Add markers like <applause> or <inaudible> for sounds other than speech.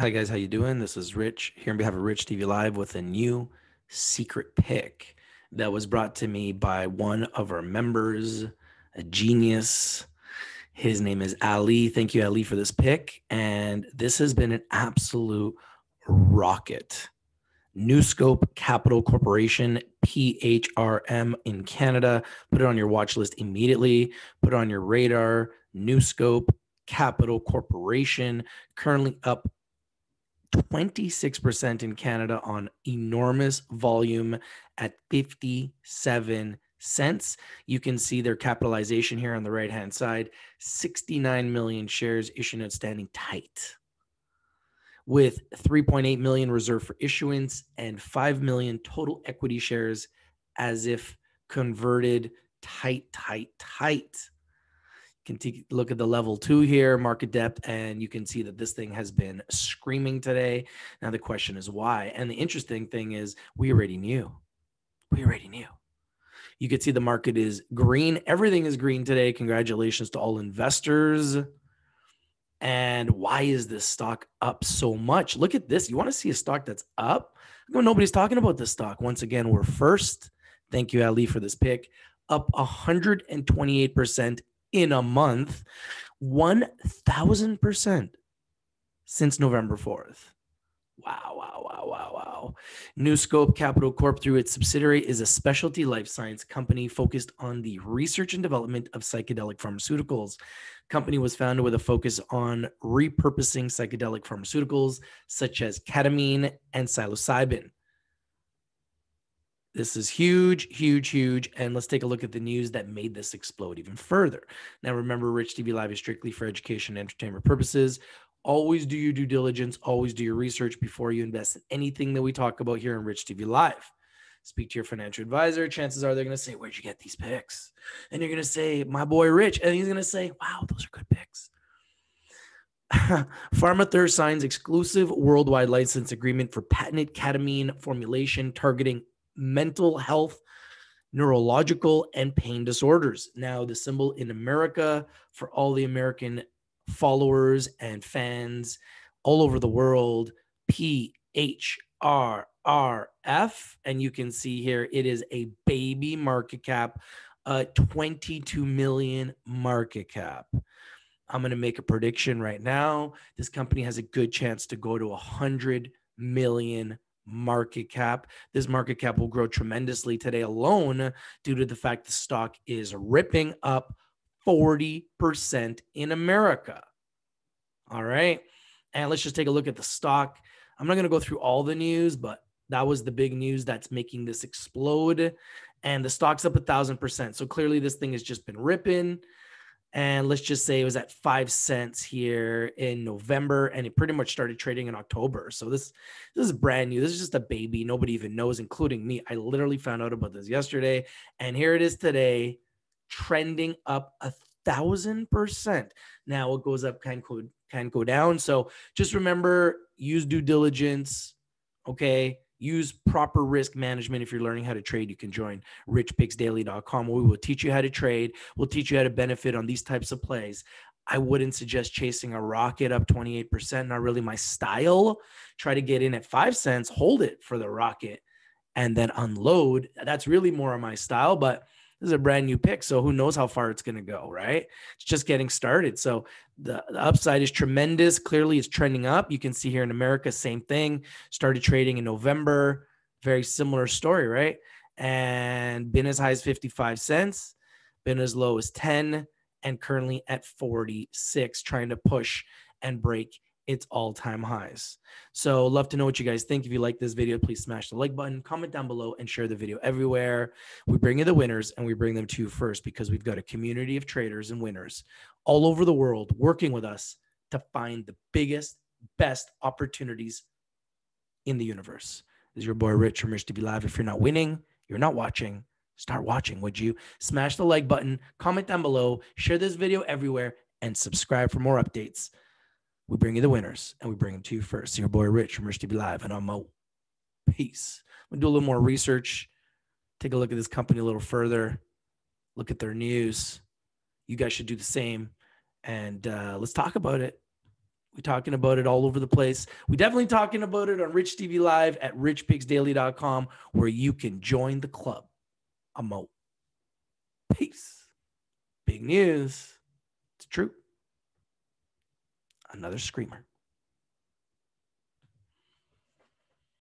Hi guys, how you doing? This is Rich here on behalf of Rich TV Live with a new secret pick that was brought to me by one of our members, a genius. His name is Ali. Thank you, Ali, for this pick. And this has been an absolute rocket. Newscope Capital Corporation, PHRM in Canada. Put it on your watch list immediately. Put it on your radar. Newscope Capital Corporation, currently up 26% in Canada on enormous volume at 57 cents. You can see their capitalization here on the right hand side 69 million shares issued outstanding tight with 3.8 million reserved for issuance and 5 million total equity shares as if converted tight, tight, tight. Can a look at the level two here, market depth, and you can see that this thing has been screaming today. Now, the question is why? And the interesting thing is, we already knew. We already knew. You can see the market is green. Everything is green today. Congratulations to all investors. And why is this stock up so much? Look at this. You want to see a stock that's up? Nobody's talking about this stock. Once again, we're first. Thank you, Ali, for this pick. Up 128% in a month, 1000% since November 4th. Wow, wow, wow, wow, wow. Newscope Capital Corp, through its subsidiary, is a specialty life science company focused on the research and development of psychedelic pharmaceuticals. Company was founded with a focus on repurposing psychedelic pharmaceuticals such as ketamine and psilocybin. This is huge, huge, huge. And let's take a look at the news that made this explode even further. Now, remember, Rich TV Live is strictly for education and entertainment purposes. Always do your due diligence, always do your research before you invest in anything that we talk about here on Rich TV Live. Speak to your financial advisor. Chances are they're going to say, Where'd you get these picks? And you're going to say, My boy Rich. And he's going to say, Wow, those are good picks. <laughs> PharmaTher signs exclusive worldwide license agreement for patented ketamine formulation targeting mental health, neurological, and pain disorders. Now, the symbol in America for all the American followers and fans all over the world, PHRRF. And you can see here it is a baby market cap, a 22 million market cap. I'm going to make a prediction right now. This company has a good chance to go to 100 million market cap. This market cap will grow tremendously today alone due to the fact the stock is ripping up 40% in America. All right. And let's just take a look at the stock. I'm not going to go through all the news, but that was the big news that's making this explode. And the stock's up a thousand percent. So clearly, this thing has just been ripping and let's just say it was at five cents here in November, and it pretty much started trading in October. So this this is brand new. This is just a baby. Nobody even knows, including me. I literally found out about this yesterday, and here it is today, trending up a thousand percent. Now it goes up can go can go down. So just remember, use due diligence. Okay, use proper risk management. If you're learning how to trade, you can join richpicksdaily.com we will teach you how to trade. We'll teach you how to benefit on these types of plays. I wouldn't suggest chasing a rocket up 28%, not really my style. Try to get in at five cents, hold it for the rocket, and then unload. That's really more of my style, but this is a brand new pick. So who knows how far it's going to go, right? It's just getting started. So the, the, upside is tremendous. Clearly, it's trending up. You can see here in America, same thing. Started trading in November. Very similar story, right? And been as high as 55 cents, been as low as 10, and currently at 46, trying to push and break its all-time highs. So love to know what you guys think. If you like this video, please smash the like button, comment down below, and share the video everywhere. We bring you the winners and we bring them to you first because we've got a community of traders and winners all over the world working with us to find the biggest, best opportunities in the universe. This is your boy Rich from Rich TV Live. If you're not winning, you're not watching. Start watching, would you? Smash the like button, comment down below, share this video everywhere, and subscribe for more updates. We bring you the winners and we bring them to you first. Your boy Rich from Rich TV Live, and I'm out. Peace. I'm gonna do a little more research, take a look at this company a little further, look at their news. You guys should do the same, and uh, let's talk about it. We're talking about it all over the place. We're definitely talking about it on Rich TV Live at richpicksdaily.com where you can join the club. I'm out. Peace. Big news. It's true. Another screamer.